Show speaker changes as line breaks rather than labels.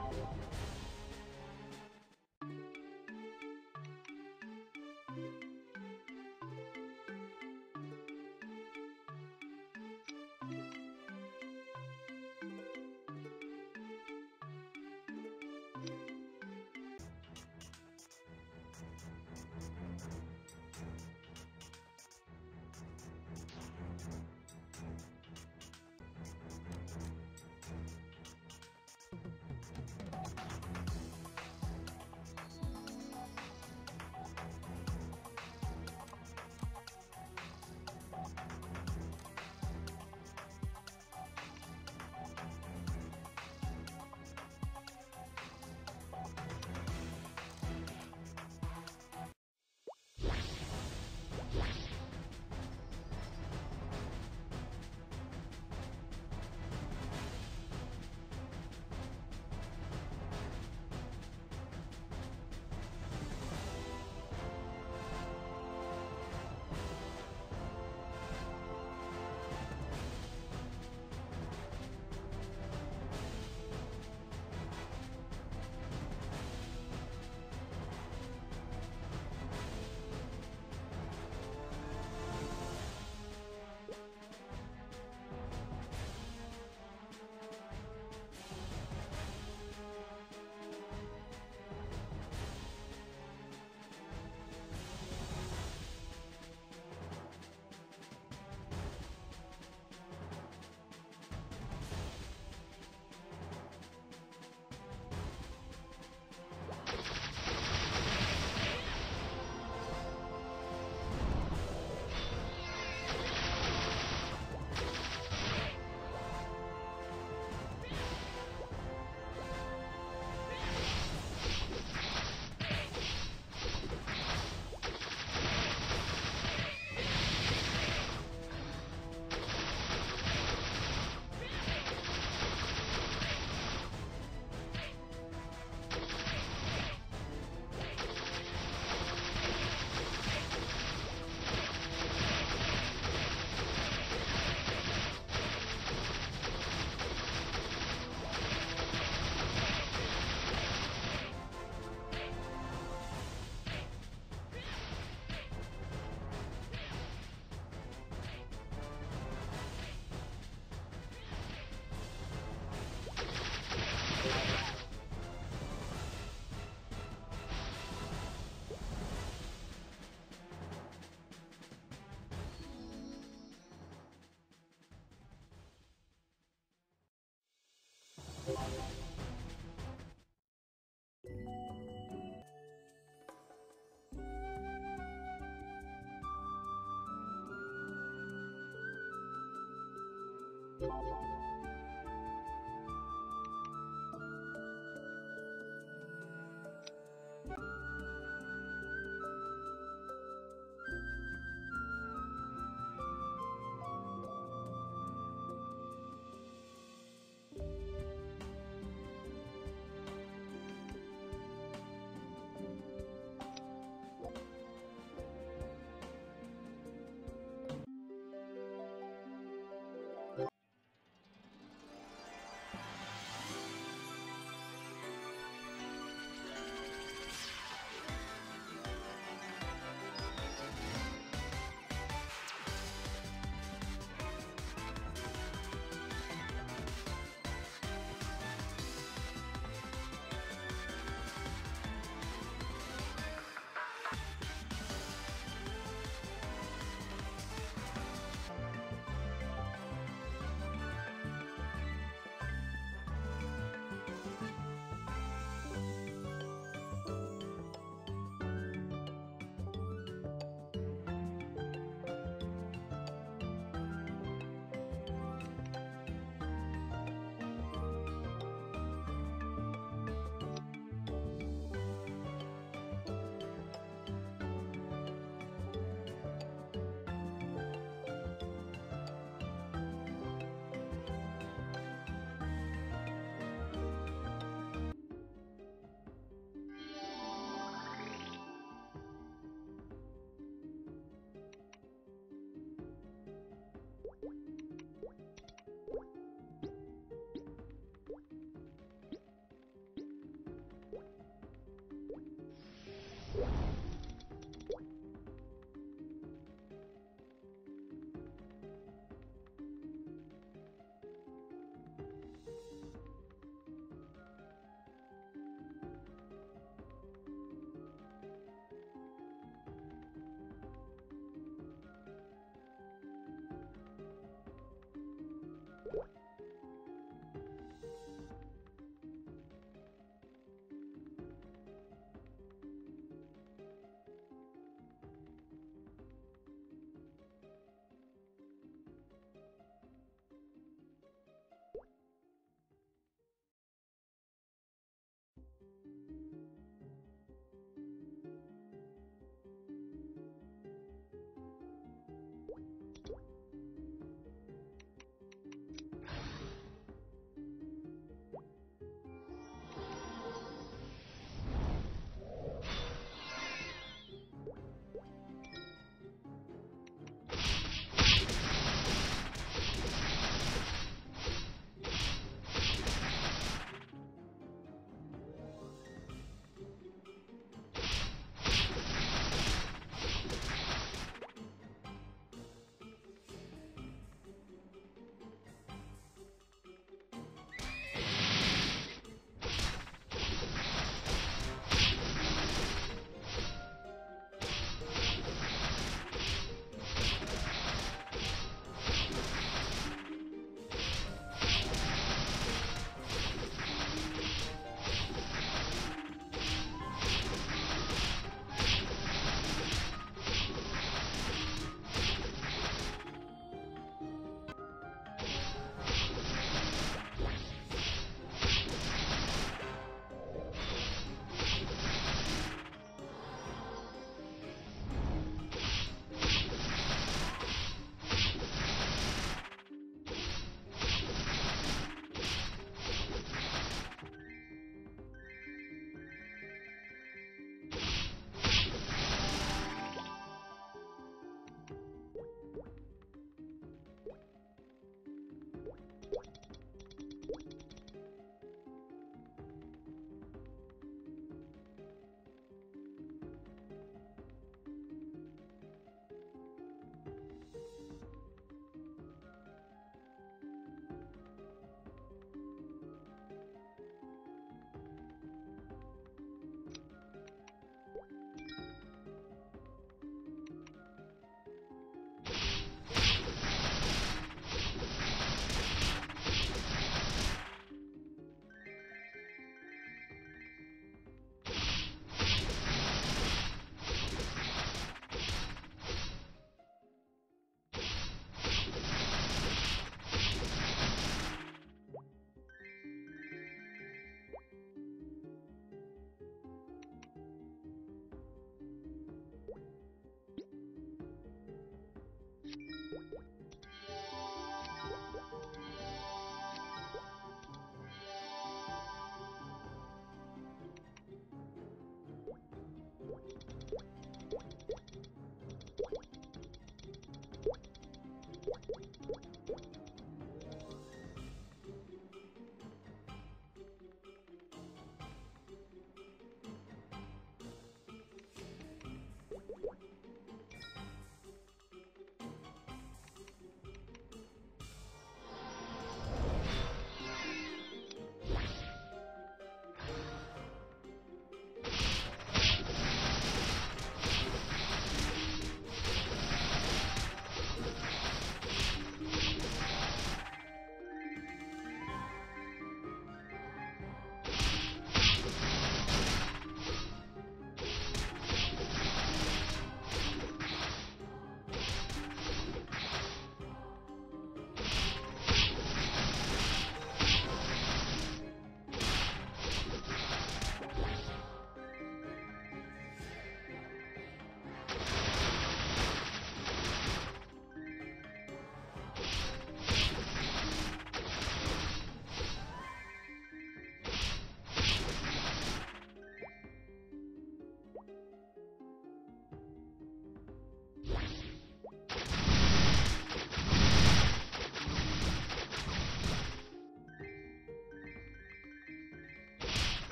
Thank you. Thank you.
样。